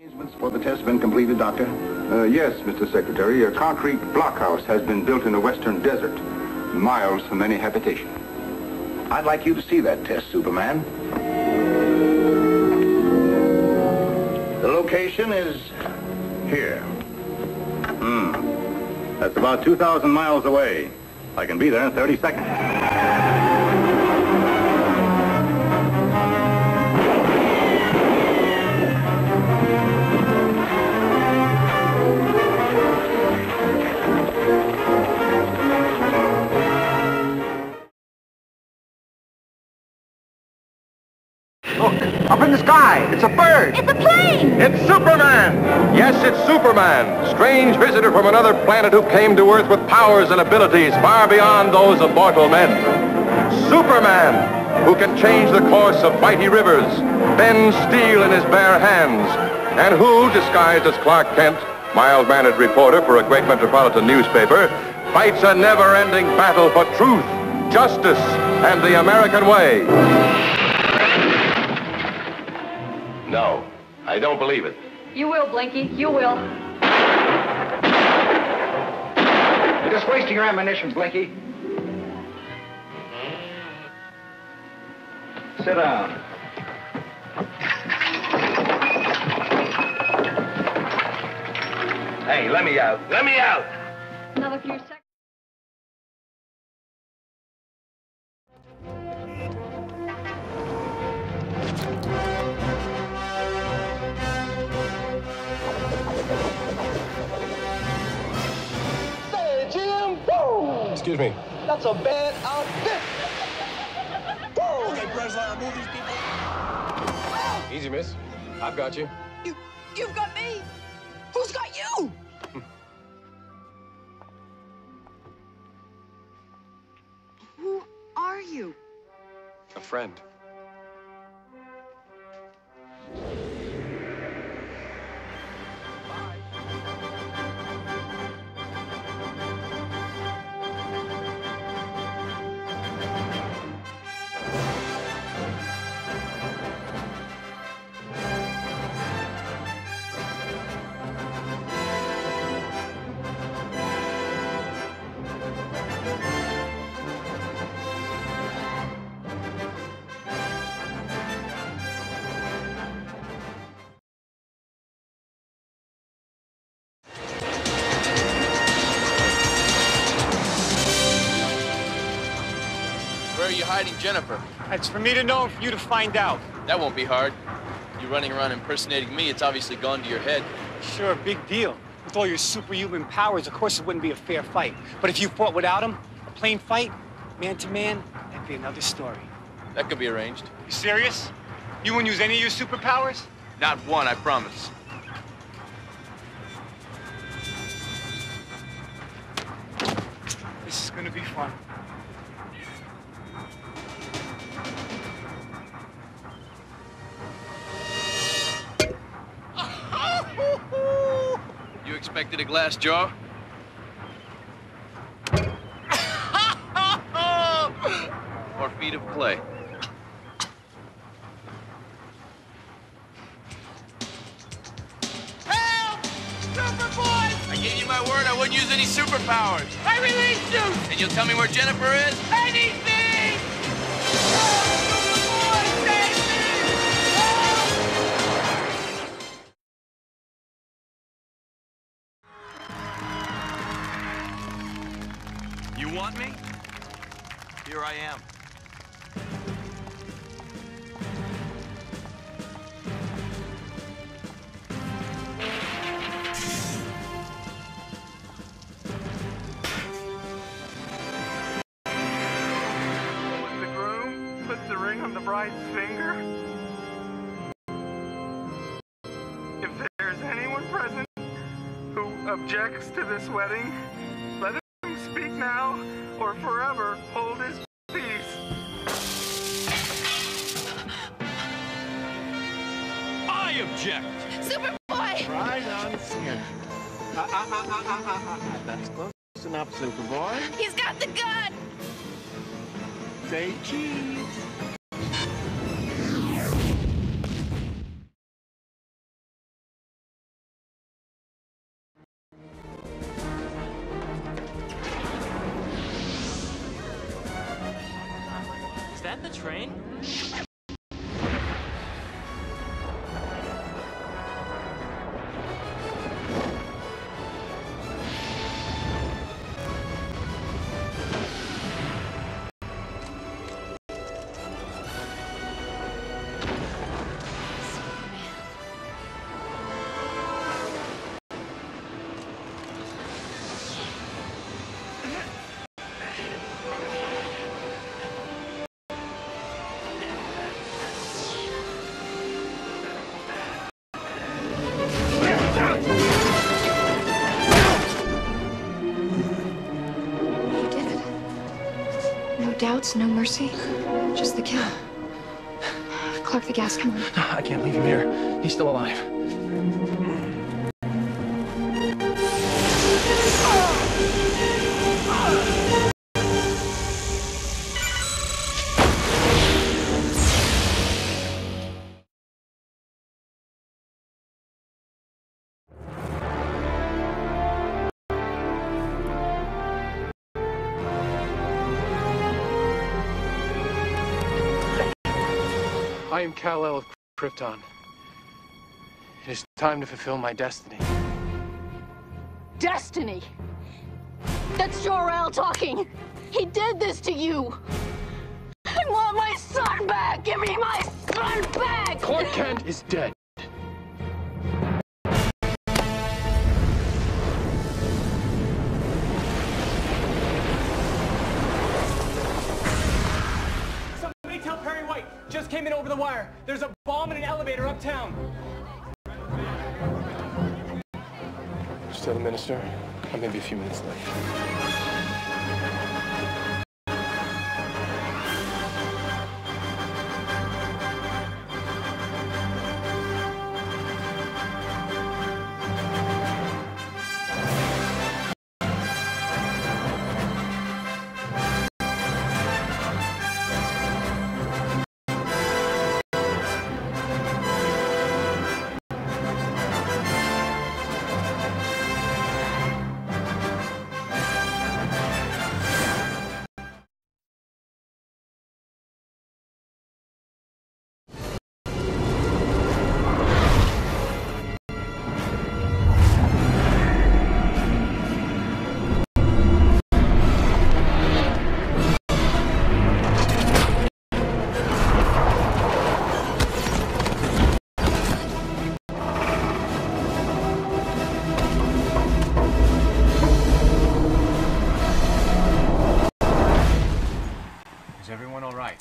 Arrangements for the test been completed, Doctor? Uh, yes, Mr. Secretary. A concrete blockhouse has been built in the western desert, miles from any habitation. I'd like you to see that test, Superman. The location is here. Hmm. That's about 2,000 miles away. I can be there in 30 seconds. Look, up in the sky. It's a bird. It's a plane! It's Superman. Yes, it's Superman, strange visitor from another planet who came to Earth with powers and abilities far beyond those of mortal men. Superman, who can change the course of mighty rivers, bend steel in his bare hands, and who, disguised as Clark Kent, mild-mannered reporter for a great metropolitan newspaper, fights a never-ending battle for truth, justice, and the American way. No, I don't believe it. You will, Blinky. You will. You're just wasting your ammunition, Blinky. Sit down. Hey, let me out. Let me out. Another few Excuse me. That's a bad outfit. Whoa! Okay, Breslau, remove these people. Easy, miss. I've got you. You, you've got me. Who's got you? Who are you? A friend. Hiding Jennifer? It's for me to know and for you to find out. That won't be hard. You running around impersonating me, it's obviously gone to your head. Sure, big deal. With all your superhuman powers, of course it wouldn't be a fair fight. But if you fought without him, a plain fight, man to man, that'd be another story. That could be arranged. You serious? You wouldn't use any of your superpowers? Not one, I promise. This is gonna be fun. Expected a glass jaw? or feet of clay? Help! Superboy! I gave you my word I wouldn't use any superpowers. I released you! And you'll tell me where Jennifer is? Anything! I am. The groom puts the ring on the bride's finger. If there's anyone present who objects to this wedding, let him speak now or forever hold his object. Superboy! Right on schedule. That's close enough, Superboy. He's got the gun! Say cheese. Is that the train? Doubts, no mercy, just the kill. Clark the gas, come on. I can't leave him here. He's still alive. I am Kal-El of Krypton. It is time to fulfill my destiny. Destiny! That's Jor-El talking! He did this to you! I want my son back! Give me my son back! Clark Kent is dead. Over the wire. There's a bomb in an elevator uptown. Still the minister? I may be a few minutes late. Everyone all right?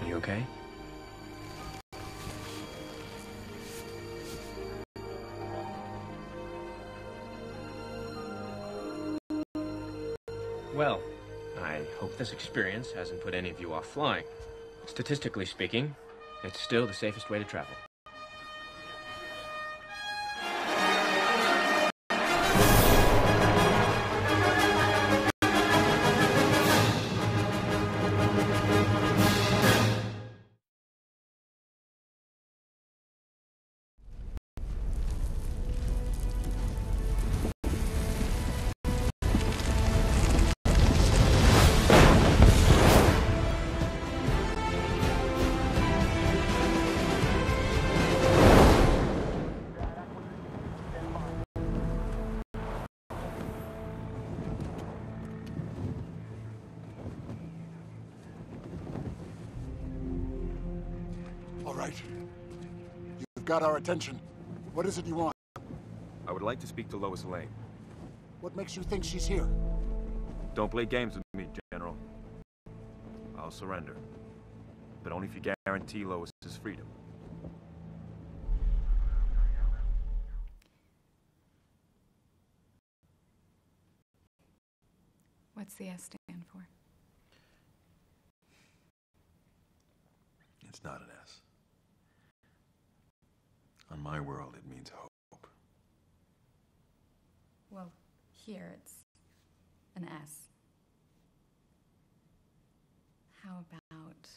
Are you okay? Well, I hope this experience hasn't put any of you off flying. Statistically speaking, it's still the safest way to travel. Right. You've got our attention. What is it you want? I would like to speak to Lois Lane. What makes you think she's here? Don't play games with me, General. I'll surrender. But only if you guarantee Lois's freedom. What's the S stand for? It's not an S. On my world, it means hope. Well, here it's an S. How about